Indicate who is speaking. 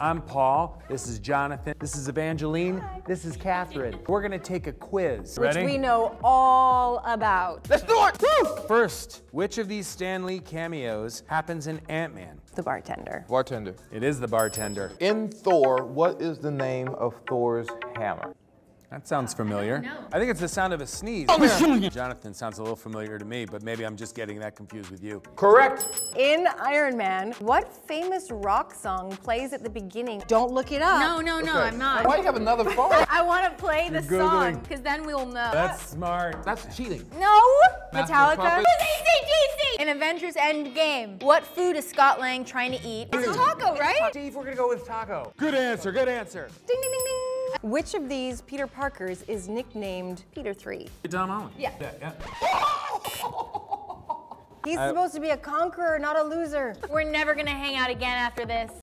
Speaker 1: I'm Paul. This is Jonathan. This is Evangeline. This is Kathryn. We're gonna take a quiz.
Speaker 2: Which
Speaker 1: Ready?
Speaker 2: we know all about.
Speaker 1: Let's do it! Woo! First, which of these Stan Lee cameos happens in Ant-Man?
Speaker 2: The bartender.
Speaker 3: Bartender.
Speaker 1: It is the bartender.
Speaker 3: In Thor, what is the name of Thor's hammer?
Speaker 1: That sounds familiar. I think it's the sound of a sneeze. Oh, Jonathan sounds a little familiar to me, but maybe I'm just getting that confused with you.
Speaker 3: Correct.
Speaker 2: In Iron Man, what famous rock song plays at the beginning? Don't look it up.
Speaker 4: No, no, no, I'm not.
Speaker 3: Why do you have another phone?
Speaker 4: I want to play the
Speaker 1: You're
Speaker 4: song
Speaker 1: Googling.
Speaker 4: because then we'll know.
Speaker 1: That's smart.
Speaker 3: That's cheating.
Speaker 4: no. Metallica.
Speaker 3: Puppet.
Speaker 4: ACDC. In Avengers Endgame, what food is Scott Lang trying to eat? It's a taco, right?
Speaker 1: Steve, we're gonna go with taco. Good answer, good answer.
Speaker 4: Ding, ding, ding, ding.
Speaker 2: Which of these Peter Parkers is nicknamed Peter 3?
Speaker 1: Tom Holland.
Speaker 4: Yeah.
Speaker 1: Yeah, yeah.
Speaker 2: He's supposed to be a conqueror, not a loser.
Speaker 4: We're never gonna hang out again after this.